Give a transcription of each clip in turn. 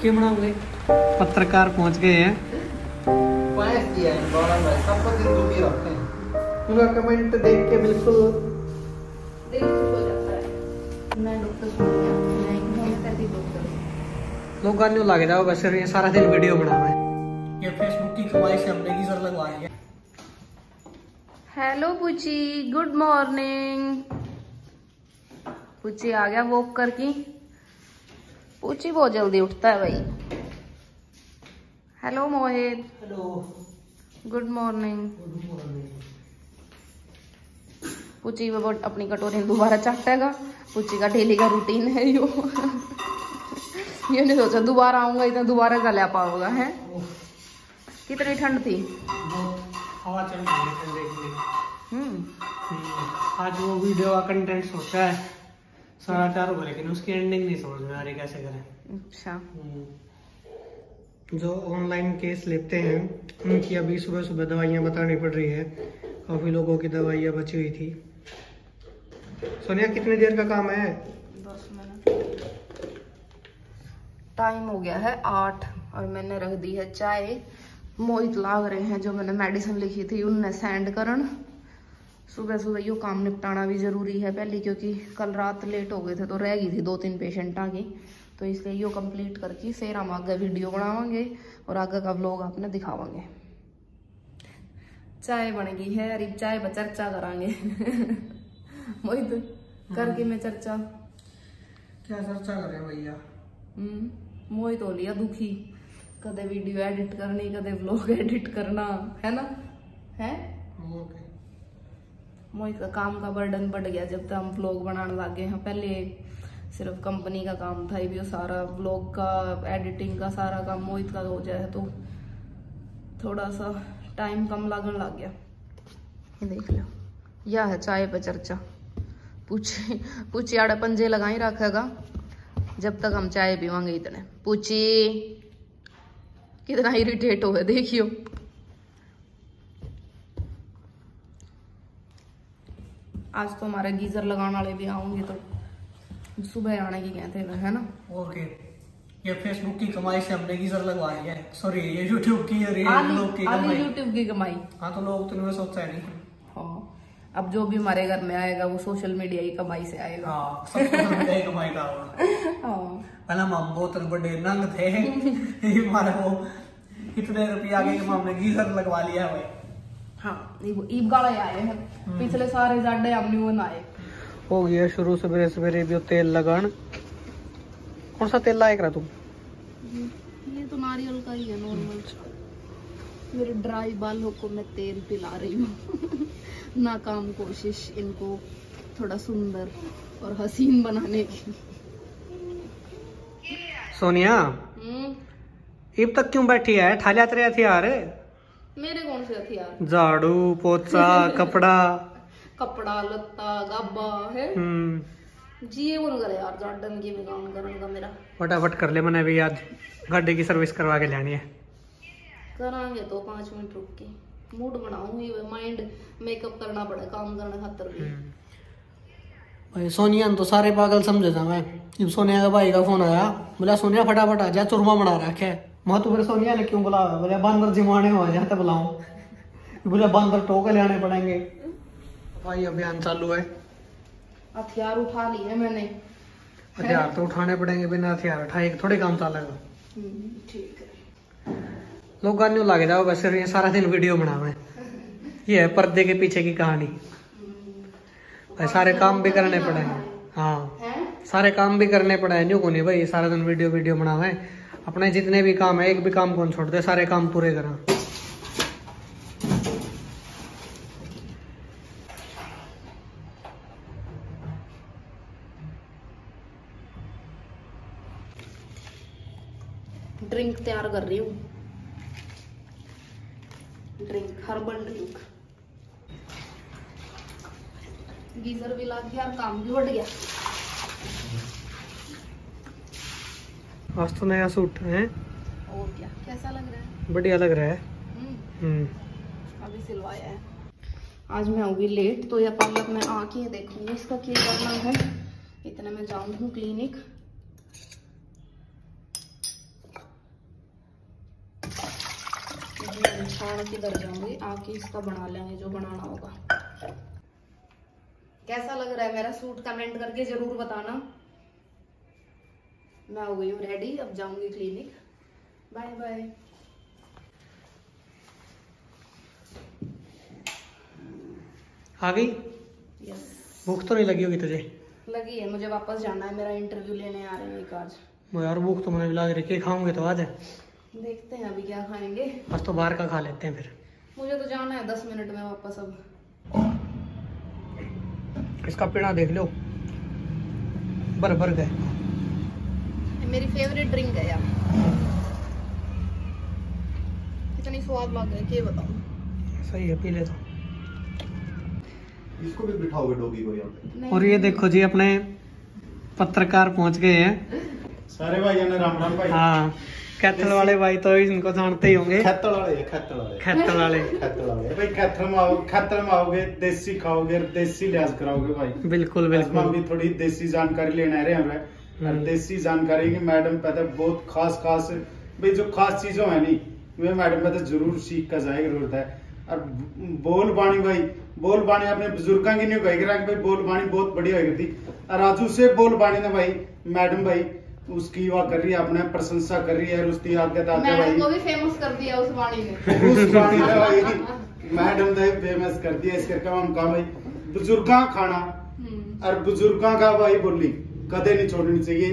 क्यों बनाओगे? पत्रकार पहुँच गए हैं। पायस दिया है गौरव भाई सबको दिन दुखी रखते हैं। पूरा कमेंट देख के बिल्कुल। दिल खुश हो जाता है। मैं डॉक्टर सोनिया मैं डॉक्टर लोग गाने लग जाओ बस ये सारा दिन वीडियो बना रहे हैं। ये फेसबुक की कमाई से हमने गीजर लगवाई है। Hello Puchi good morning Puchi आ गया वॉक करके। पुची बहुत जल्दी उठता है भाई। Hello Mohit hello good morning Puchi वो अपनी कटोरी दोबारा चाटेगा। पुची का डेली का रूटीन है यो? ये नहीं सोचा दोबारा आऊँगा इतना दोबारा का ले पाऊँगा है? कितनी ठंड थी? हवा चल रही है हम्म। हम्म, आज वो वीडियो का कंटेंट सोचा है। साढ़े चार को लेकिन उसकी एंडिंग नहीं समझ में आ रही कैसे करें? अच्छा। जो ऑनलाइन केस लेते हैं उनकी अभी सुबह सुबह दवाइयाँ बतानी पड़ रही है। काफ़ी लोगों की दवाइयाँ बची हुई थी। सोनिया कितनी देर का काम है? दस मिनट। टाइम हो गया है आठ और मैंने रख दी है चाय। मोहित लाग रहे हैं जो मैंने मेडिसिन लिखी थी उनने सेंड करन सुबह सुबह यो काम निपटाना भी ज़रूरी है पहले क्योंकि कल रात लेट हो गए थे तो रह गई थी दो तीन पेशेंटा की तो इसलिए यो कंप्लीट करके फिर हम आगे वीडियो बनावांगे और आगे का व्लॉग आपने दिखावांगे। चाय बन गई है अरे चाय पर चर्चा करांगे। मोहित करके मैं चर्चा। क्या चर्चा करें भैया? हम्म, मोहित हो लिया दुखी। कदे वीडियो एडिट करनी कदे व्लॉग एडिट करना है ना? है? ओके मोहित का काम का बर्डन बढ़ गया। जब तक हम व्लॉग बनाने लगे हैं, पहले सिर्फ़ कंपनी का काम था भी सारा व्लॉग का एडिटिंग का सारा काम मोहित का हो जाए तो थोड़ा सा टाइम कम लगने लग गया। ये देख लो। यह है चाय पे चर्चा। पूछे, पूछी आड़े पंजे लगा ही रखेगा, जब तक हम चाय पीवांगे इतने। पूछी, कितना इरिटेट हो गए देखियो। आज तो हमारे गीजर लगाने वाले भी आऊँगे तो सुबह आने की कहते हैं है ना? ओके ये फेसबुक की कमाई से हमने गीजर लगवाई है। सॉरी ये यूट्यूब की ये लोग की कमाई। यूट्यूब की कमाई। हाँ तो लोग तो इन्होंने सोचा है नहीं। हाँ। अब जो भी हमारे घर में आएगा वो सोशल मीडिया की कमाई से आएगा। हाँ सब सोशल मीडिया की कमाई का होगा। हाँ। पहले हम बहुत बड़े नंग थे। ये हमारे वो इतने रुपया के हमने गीजर लगवा लिया है भाई। हाँ ईब गाड़े आए हैं। पिछले सारे जाडे हमने आए। हो गया शुरू सवेरे सवेरे भी तेल लगान। कौन सा तेल लायक रहा तू? ये तो नारियल का ही है नॉर्मल मेरे ड्राई बालों को मैं तेल पिला रही हूँ। नाकाम कोशिश इनको थोड़ा सुंदर और हसीन बनाने की। सोनिया हम्म, इब तक क्यों बैठी है? ठालिया तेरे हथियार मेरे कौन से हथियार? झाड़ू पोछा कपड़ा। कपड़ा लत्ता गाबा है? हम्म। जिए कौन करे यार? जाडन की भी काम करने का मेरा। फटाफट कर ले मैंने भी आज गाड़ी की सर्विस करवा के लेनी है। करांगे तो पाँच मिनट रुक के। मूड बनाऊँगी माइंड मेकअप करना पड़े काम करने खातर भी। भाई सोनिया तो सारे पागल समझे था मैं। जब सोनिया का भाई का फ़ोन आया। बोला सोनिया फटाफट आ जा चूरमा बना रखा है। मैं तो फिर सोनिया ने क्यों बुलाया बोले बंदर जिमाने हो जाते बुलाऊं। बोले बंदर टोके ले आने पड़ेंगे। भाई अभियान चालू है। हथियार उठा लिए मैंने। हथियार तो उठाने पड़ेंगे बिना हथियार उठाए थोड़े काम चलेगा हम्म, ठीक है। लोग गाने लगे जाओ बस ये सारा दिन वीडियो बनावे ये है पर्दे के पीछे की कहानी। भाई सारे काम भी करने पड़ेंगे हाँ। सारे काम भी करने पड़े न्यू को नहीं भाई? सारा दिन वीडियो वीडियो बनावे अपने जितने भी काम है, एक भी काम कौन छोड़ दे सारे काम पूरे करा। ड्रिंक तैयार कर रही हूँ। ड्रिंक हर्बल ड्रिंक गीजर भी लग गया काम भी बढ़ गया। आज तो नया सूट है। और क्या? कैसा लग रहा है? बढ़िया लग रहा है। हम्म।, हम्म। अभी सिलवाया है। आज मैं आऊँगी लेट तो या पार्लर में आके देखूँगी इसका क्या करना है। इतना मैं जाऊँगी हूँ तो क्लिनिक। किधर जाऊँगी? आके इसका बना लेंगे जो बनाना होगा। कैसा लग रहा है मेरा सूट? कमेंट करके ज़रूर बताना। मैं हो गई हूँ रेडी अब जाऊँगी क्लिनिक बाय बाय आ गई? यस भूख तो नहीं लगी होगी तुझे? लगी है मुझे वापस जाना है मेरा इंटरव्यू लेने आ रहे हैं एक आज. वो यार भूख तो मैंने रही है खाऊँगे तो आज देखते हैं अभी क्या खाएँगे. आज तो बाहर का खा लेते हैं फिर. मुझे तो जाना है दस मिनट में वापस अब. इसका पीना देख लो. बर बर गए मेरी फेवरेट ड्रिंक है यार। इतनी स्वाद लग गई क्या बताऊँ? सही है पी ले तो। इसको भी बिठाओगे डॉगी को यहाँ पे? और ये देखो जी अपने पत्रकार पहुँच गए हैं। सारे भाइयों ने राम राम भाई। हाँ कैथल वाले भाई तो इनको जानते ही होंगे। खैतल वाले खैतल वाले। खैथल वाले। खैतल वाले। भाई खैतल में आओ खैतल में आओगे देसी खाओगे देसी लिहाज कराओगे भाई। बिल्कुल आज हम बिल्कुल। भी थोड़ी देसी जानकारी लेने आ रहे हैं हमें। और हम्म। देसी जानकारी की मैडम पता बहुत खास खास भाई जो खास चीज़ों है नहीं वे मैडम पता ज़रूर सीख का जाए ज़रूरत है। और बोल बाणी भाई बोल बाणी अपने बुज़ुर्गों की नहीं कही भाई बोल बाणी बहुत बढ़िया हो थी। और आज उसे बोल बाणी ने भाई मैडम भाई उसकी वह कर रही है अपने प्रशंसा कर रही है उसकी आगे आगे भाई। को भी फ़ेमस कर दिया उस वाणी ने। उस बाणी ने भाई मैडम ने फ़ेमस कर दिया इस करके हम कहा भाई बुजुर्गा खाना हम्म। और बुज़ुर्गों का भाई बोली। कदे नहीं छोड़नी चाहिए।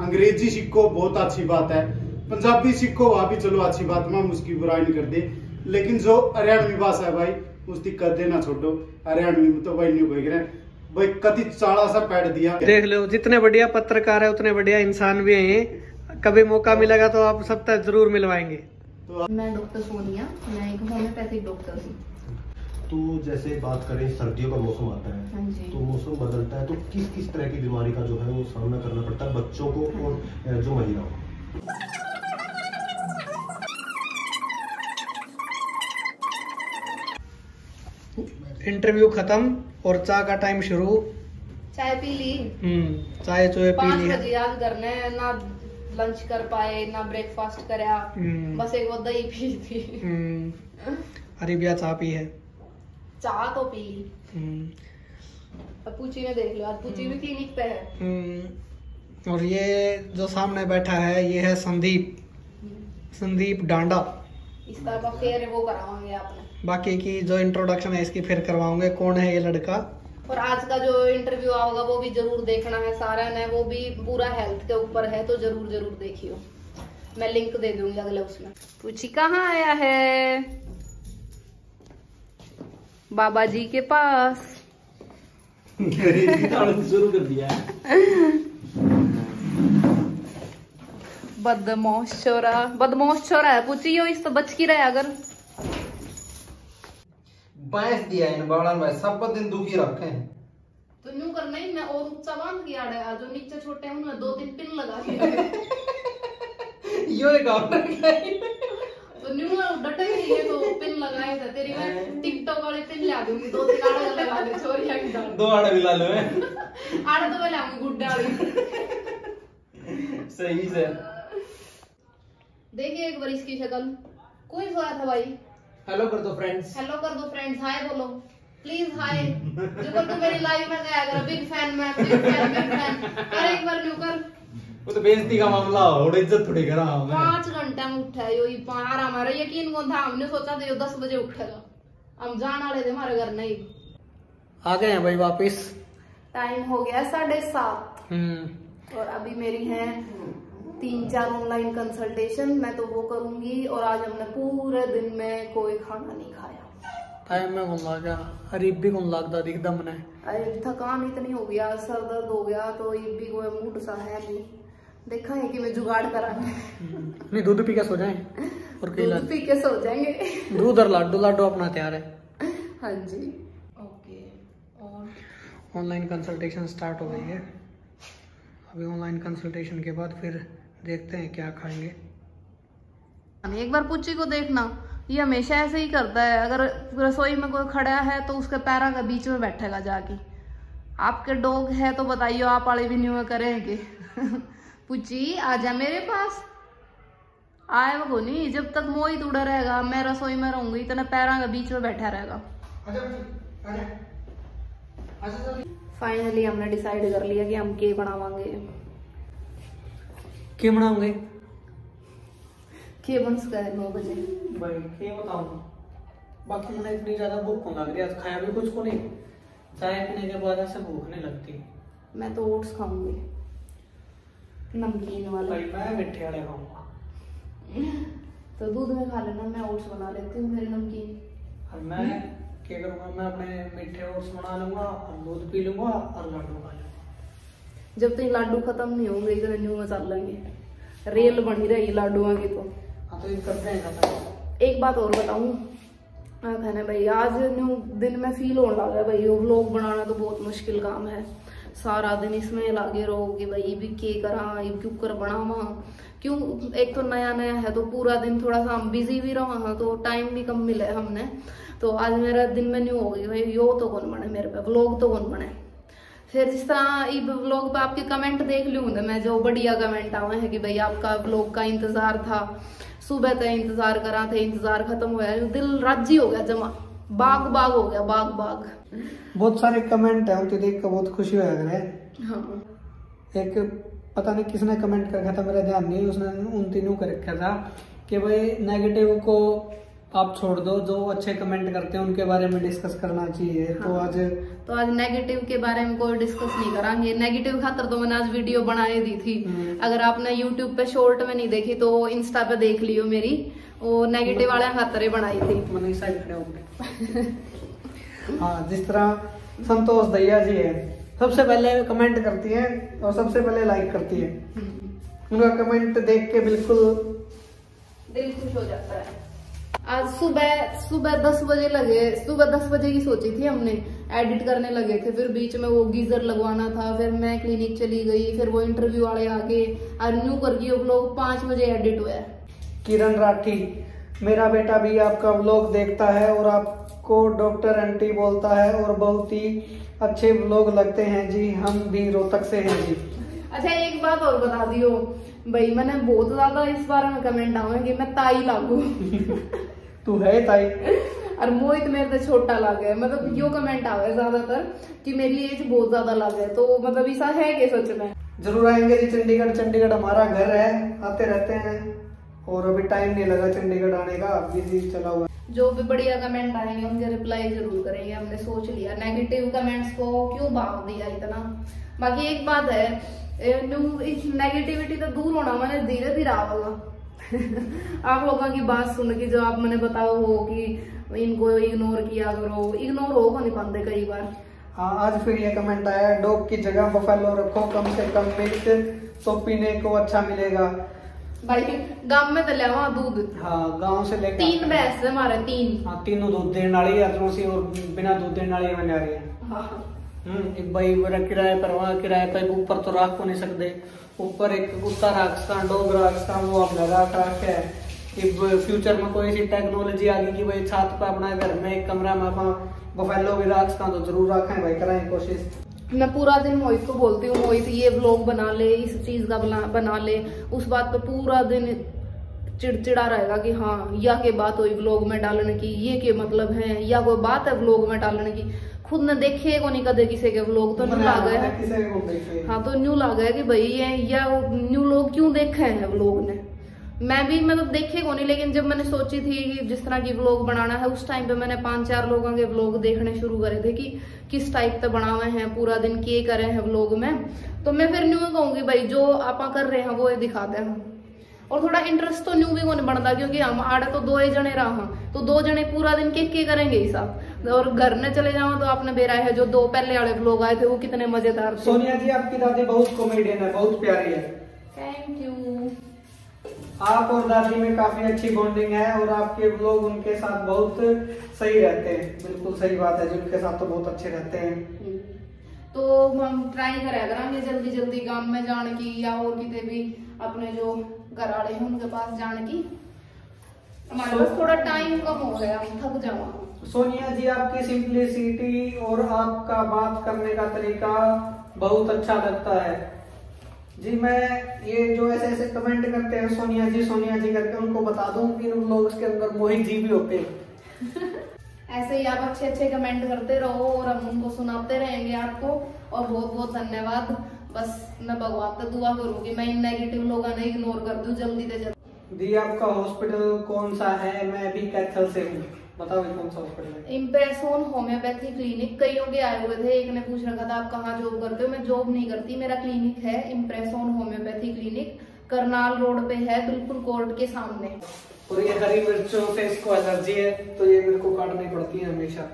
अंग्रेज़ी सीखो बहुत अच्छी बात है। पंजाबी सीखो वह भी चलो अच्छी बात में हम उसकी बुराई नहीं करते। लेकिन जो हरियाणवी भाषा है भाई उसकी कदे ना छोड़ो। हरियाणवी में तो भाई नहीं कोई करे भाई कति चाड़ा सा पैड दिया। देख लो जितने बढ़िया पत्रकार है उतने बढ़िया इंसान भी हैं। कभी मौका मिलेगा तो आप सब तक ज़रूर मिलवाएँगे। तो आप... मैं डॉक्टर सोनिया मैं एक होम्योपैथिक डॉक्टर हूँ। तो जैसे बात करें सर्दियों का मौसम आता है हाँ तो मौसम बदलता है तो किस किस तरह की बीमारी का जो है वो सामना करना पड़ता है बच्चों को और जो महिलाओं को? इंटरव्यू खत्म और चाय का टाइम शुरू। चाय पी ली। हम्म चाय चोए पी ली है बजे आज करने ना लंच कर पाए ना ब्रेकफास्ट करया हम्म, बस एक वो दही पी थी। हम्म, अरेबिया चाय पी है। चाह तो पी ली। हम्म, अब पूछी में देख लो आज पूछी भी क्लिनिक पे है। हम्म, और ये जो सामने बैठा है ये है संदीप। संदीप डांडा। इसका अब फिर वो करावांगे आपने। बाकी की जो इंट्रोडक्शन है इसकी फिर करवाऊँगे। कौन है ये लड़का? और आज का जो इंटरव्यू आओगा वो भी ज़रूर देखना है सारा ने। वो भी पूरा हेल्थ के ऊपर है तो ज़रूर ज़रूर देखियो। मैं लिंक दे दूँगी अगले उसमें। पूछी कहाँ आया है? बाबा जी के पास। शुरू कर दिया है बदमाश छोरा बदमाश छोरा है इस तो बच की रहे अगर। भैंस दिया इन बाड़ा में सब दिन दुखी रखे हैं। तो यूँ कर नहीं मैं और ऊँचा बाँध किया है जो नीचे छोटे हैं उनमें दो तीन पिन लगा दिए। यो एक और तो न्यू डटे ही नहीं है तो पिन लगाए थे। तेरी मैं टिकटॉक वाली पिन ला दूँगी दो तीन आड़े लगा दे छोरिया की डाल दो आड़े मिला लो है? आड़े तो मैं लाऊँगी गुड्डा वाली सही से। देखिए एक बार इसकी शक्ल। कोई सोया था भाई? हेलो कर दो फ्रेंड्स हेलो कर दो फ्रेंड्स हाय बोलो। प्लीज़ हाय जो तू मेरी लाइव में गया कर बिग फ़ैन मैं बिग फ़ैन बिग फ़ैन कर एक बार न्यू कर। वो तो बेइज्जती का मामला हो और इज़्ज़त थोड़ी करा मैं पाँच घंटे में उठा यो ये आराम हमारा यकीन कौन था? हमने सोचा था ये दस बजे उठेगा। हम जान वाले थे हमारे घर नहीं। आ गए हैं भाई वापिस। टाइम हो गया साढ़े सात। हम्म। और अभी मेरी है तीन चार ऑनलाइन कंसल्टेशन मैं तो वो करूँगी। और आज हमने पूरे दिन में कोई खाना नहीं खाया। टाइम में कौन लग गया। अरीब भी कौन लगता दिखता मैंने अरे थकान इतनी हो गया सर दर्द हो गया तो ये भी कोई मूड सा है नहीं। देखा है कि मैं जुगाड़ कराना नहीं दूध पी के सो जाए और दूध पी के सो जाएँगे। दूध और लाडू लाडू अपना तैयार है। हाँ जी। ओके और? ऑनलाइन कंसल्टेशन स्टार्ट हो गई है। अभी ऑनलाइन कंसल्टेशन के बाद फिर देखते हैं क्या खाएँगे। एक बार पुच्ची को देखना ये हमेशा ऐसे ही करता है। अगर रसोई में कोई खड़ा है तो उसके पैरों के बीच में बैठेगा जाके। आपके डॉग है तो बताइए आप वाले भी न्यू करेंगे आ जा मेरे पास? आए वो नहीं जब तक मोहित उड़ा रहेगा मैं रसोई में रहूँगी इतना पैरों के बीच में बैठा रहेगा. फाइनली हमने डिसाइड कर लिया कि हम के बनावांगे। के बनाओगे? के बन सका है नौ बजे। भाई के बताऊँ बाकी मैंने इतनी ज़्यादा भूख को लग रही है? खाया भी कुछ को नहीं? चाय पीने के बाद ऐसे भूख नहीं लगती। मैं तो ओट्स खाऊँगी। नमकीन वाले। भाई मैं मिठे वाले खाऊँगा। तो दूध में खा लेना मैं ओट्स बना लेती हूँ मेरे नमकीन। और मैं क्या करूँगा मैं अपने मीठे ओट्स बना लूँगा और दूध पी लूँगा और लड्डू खा लूँगा। जब तक लाडू खत्म नहीं होंगे इधर न्यू में चल लेंगे। रेल बनी रहेगी लाडुओं की तो। हाँ तो ये करते हैं एक बात और बताऊँ हाँ खाने भाई आज न्यू दिन में फील होने लगा है भाई वो व्लॉग बनाना तो बहुत मुश्किल काम है। सारा दिन इसमें लागे रहो कि भाई ये भी के करा, ये क्यों कर बनावा। क्यों? एक तो नया नया है तो पूरा दिन थोड़ा सा हम बिज़ी भी रहा हाँ तो टाइम भी कम मिले हमने। तो आज मेरा दिन में न्यू हो गई भाई, यो तो कौन बने मेरे पे व्लॉग तो कौन बने? फिर जिस तरह ई व्लॉग पे आपके कमेंट देख लूँ मैं जो बढ़िया कमेंट आवे हैं कि भाई आपका व्लॉग का इंतज़ार था, सुबह तक इंतज़ार करा थे, इंतज़ार खत्म होया, दिल राज़ी हो गया जमा। बाग बाग हो गया बाग बाग बहुत सारे कमेंट है उनके देख कर बहुत खुशी हो रहा है हाँ एक पता नहीं किसने कमेंट कर रखा था मेरा ध्यान नहीं उसने उन तीनों कर रखा था कि भाई नेगेटिव को आप छोड़ दो जो अच्छे कमेंट करते हैं उनके बारे में डिस्कस करना चाहिए हाँ। तो हाँ। आज तो आज नेगेटिव के बारे में कोई डिस्कस नहीं करांगे नेगेटिव खातर तो मैंने आज वीडियो बनाई दी थी हम्म। अगर आपने यूट्यूब पे शॉर्ट में नहीं देखी तो इंस्टा पे देख लियो मेरी नेगेटिव वाले खातर बनाई थी। मैंने इस साइड खड़े होंगे हाँ जिस तरह संतोष दैया जी है सबसे पहले कमेंट करती है और सबसे पहले लाइक करती है। उनका कमेंट देख के बिल्कुल दिल खुश हो जाता है। आज सुबह सुबह दस बजे लगे सुबह दस बजे की सोची थी हमने एडिट करने लगे थे। फिर बीच में वो गीजर लगवाना था फिर मैं क्लिनिक चली गई फिर वो इंटरव्यू वाले आके और न्यू करके वो लोग पाँच बजे एडिट हुआ है। किरण राठी। मेरा बेटा भी आपका व्लॉग देखता है और आपको डॉक्टर आंटी बोलता है और बहुत ही अच्छे व्लॉग लगते हैं। जी हम भी रोहतक से हैं जी। अच्छा एक बात और बता दियो। भाई मैंने बहुत ज़्यादा इस बारे में कमेंट कि मैं ताई लागू। तू है ताई? और मोहित मेरे से छोटा लागे मतलब यो कमेंट आवे ज़्यादातर कि मेरी एज बहुत ज़्यादा लागे तो मतलब ऐसा है कि सच में? ज़रूर आएँगे जी चंडीगढ़ चंडीगढ़ हमारा घर है। आते रहते हैं। और अभी टाइम नहीं लगा चंडीगढ़ आने का बिज़ी चला हुआ जो भी बढ़िया कमेंट आएँगे उनके रिप्लाई ज़रूर करेंगे हमने सोच लिया। नेगेटिव कमेंट्स को क्यों भाव दिया इतना? बाकी एक बात है नेगेटिविटी तो दूर होना मैंने धीरे धीरे आवेगा आप लोगों की बात सुन के जो आप मैंने बताओ हो कि इनको इग्नोर किया करो इग्नोर हो नहीं पाते कई बार। हाँ आज फिर ये कमेंट आया डॉग की जगह बफेलो रखो कम से कम मिल्क तो पीने को अच्छा मिलेगा। भाई गाँव में तो लिया दूध। हाँ गाँव से लेकर तीन भैंस है हमारे तीन। हाँ तीनों दूध देने वाली है सी और बिना दूध देने वाली बन जा रही है। हाँ। हम्म एक भाई मेरा किराए पर वहाँ किराए पर ऊपर तो राख को नहीं सकते। ऊपर एक कुत्ता राखता डॉग राखता वो अपना राख रखे है। फ्यूचर में कोई ऐसी टेक्नोलॉजी आ गई कि भाई छत पे अपना घर में एक कमरा में अपना बफेलो भी राखता तो ज़रूर रखें भाई कराएँ कोशिश। मैं पूरा दिन मोहित को बोलती हूँ मोहित ये व्लॉग बना ले इस चीज़ का बना, बना ले। उस बात पर पूरा दिन चिड़चिड़ा रहेगा कि हाँ या के बात हुई व्लॉग में डालने की ये के मतलब है या कोई बात है व्लॉग में डालने की। खुद ने देखे को नहीं कदे किसी के व्लॉग तो न्यू लाग है को देखे। हाँ तो न्यू लाग है कि भाई ये या न्यू लोग क्यों देखे हैं व्लॉग ने? मैं भी मतलब देखे को नहीं लेकिन जब मैंने सोची थी कि जिस तरह की व्लॉग बनाना है उस टाइम पे मैंने पाँच चार लोगों के व्लॉग देखने शुरू करे थे कि किस टाइप पे बना हुए हैं पूरा दिन के करे हैं व्लॉग में। तो मैं फिर न्यू कहूँगी भाई जो आप कर रहे हैं वो ये दिखाते हैं। और थोड़ा इंटरेस्ट तो न्यू भी को नहीं बनता क्योंकि हम आड़े तो दो ही जने रहा तो दो जने पूरा दिन के के करेंगे ही साहब और घर ने चले जाओ तो आपने बेरा है जो दो पहले वाले लोग आए थे वो कितने मज़ेदार सोनिया जी आपकी दादी बहुत कॉमेडियन है बहुत प्यारी है। थैंक यू आप और दादी में काफ़ी अच्छी बॉन्डिंग है और आपके लोग उनके साथ बहुत सही रहते हैं। बिल्कुल सही बात है जी उनके साथ तो बहुत अच्छे रहते हैं। तो हम ट्राई करा करेंगे जल्दी जल्दी काम में जाने की या और किते भी अपने जो घर वाले हैं उनके पास जाने की हमारे पास थोड़ा टाइम कम हो गया हम थक जावा। सोनिया जी आपकी सिंप्लिसिटी और आपका बात करने का तरीका बहुत अच्छा लगता है। जी मैं ये जो ऐसे ऐसे कमेंट करते हैं सोनिया जी सोनिया जी करके उनको बता दूँ कि इन लोग के अंदर मोहित जी भी होते हैं। ऐसे ही आप अच्छे अच्छे कमेंट करते रहो और हम उनको सुनाते रहेंगे आपको और बहुत बहुत धन्यवाद। बस मैं भगवान से दुआ करूँगी मैं इन नेगेटिव लोगों ने इग्नोर कर दूँ जल्दी से जल्दी। दी आपका हॉस्पिटल कौन सा है? मैं अभी कैथल से हूँ। बताओ ये कौन सा हॉस्पिटल है इम्प्रेसोन होम्योपैथी क्लिनिक कईयों के आए हुए थे एक ने पूछ रखा था आप कहाँ जॉब करते हो? मैं जॉब नहीं करती मेरा क्लिनिक है Impression homeopathy clinic Karnal road पे है बिल्कुल कोर्ट के सामने. और ये हरी मिर्च फेस को एलर्जी है तो ये मेरे को काटनी पड़ती है हमेशा।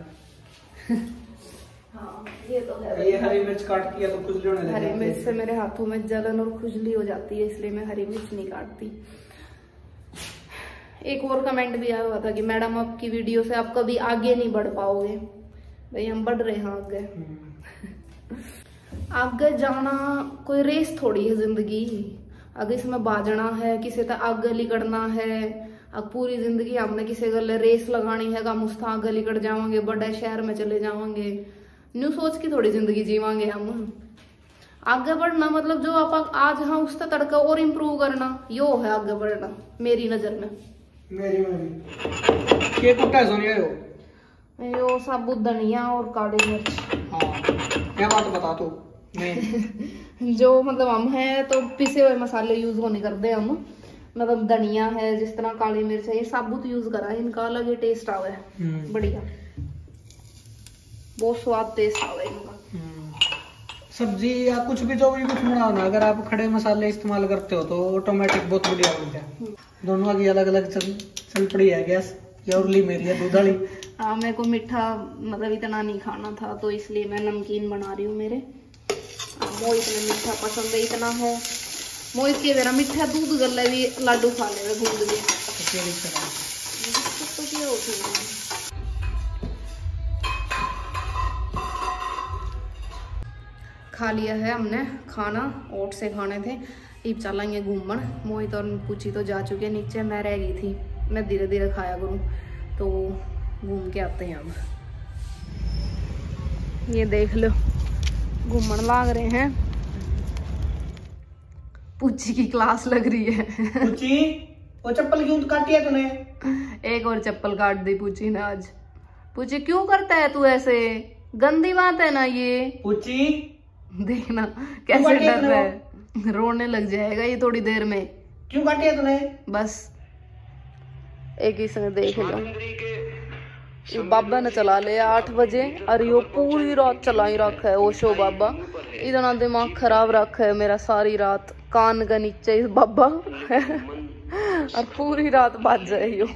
हाँ ये तो है। ये हरी मिर्च काटती है तो खुजली होने लग हरी मिर्च है। से मेरे हाथों में जलन और खुजली हो जाती है इसलिए मैं हरी मिर्च नहीं काटती। एक और कमेंट भी आया हुआ था कि मैडम आपकी वीडियो से आप कभी आगे नहीं बढ़ पाओगे। भाई, हम बढ़ रहे हैं आगे। आगे जाना कोई रेस थोड़ी है ज़िंदगी। अगर इसमें बाजना है, किसी तक आगे लिकड़ना है। अब पूरी ज़िंदगी हमने किसी गले रेस लगानी है हम उस आगे लिकड़ जावांगे, बड़े शहर में चले जावांगे। न्यू सोच की थोड़ी ज़िंदगी जीवांगे हम। आगे बढ़ना मतलब जो आप आज हाँ उसका तड़का और इम्प्रूव करना, यो है आगे बढ़ना, मेरी नज़र में। मेरी में भी ये कुत्ता सोनिया यो यो साबुत धनिया और काली मिर्च। हाँ क्या बात बता तू? मैं जो मतलब हम है तो पिसे हुए मसाले यूज़ होने करते हम। मतलब धनिया है जिस तरह काली मिर्च है ये साबुत यूज़ करा है इनका अलग ही टेस्ट आवे। हम्म। बढ़िया। बहुत स्वाद टेस्ट आवे इनका। हम्म। सब्ज़ी या कुछ भी जो भी कुछ बनाओ ना अगर आप खड़े मसाले इस्तेमाल करते हो तो ऑटोमेटिक बहुत बढ़िया बनता है। दोनों की अलग अलग चल चल पड़ी है गैस ये उरली मेरी है दूध वाली। हाँ मेरे को मीठा मतलब इतना नहीं खाना था तो इसलिए मैं नमकीन बना रही हूँ मेरे। हाँ, मोहित ने मीठा पसंद है इतना है। मोहित के मेरा मीठा दूध गले भी लाडू खा ले घूम भी। तो खा लिया है हमने खाना ओट से खाने थे। अब चलेंगे घूमन। मोहित और पूछी तो जा चुके नीचे मैं रह गई थी। मैं धीरे धीरे खाया करूँ तो घूम के आते हैं अब। ये देख लो घूमन लाग रहे हैं। पूछी की क्लास लग रही है। पूछी? वो चप्पल क्यों काटी है तूने? एक और चप्पल काट दी पूछी ने आज। पूछी क्यों करता है तू ऐसे? गंदी बात है ना ये। पूछी? देखना कैसे डर रहा है। रोने लग जाएगा ये थोड़ी देर में। क्यों काटी है तूने? बस। एक ही संग देख लो। ये बाबा ने चला लिया आठ बजे और यो पूरी रात चला ही रखा है ओशो बाबा। इतना दिमाग खराब रखा है मेरा सारी रात। कान का नीचे इस बाबा। और पूरी रात बाज जाए यो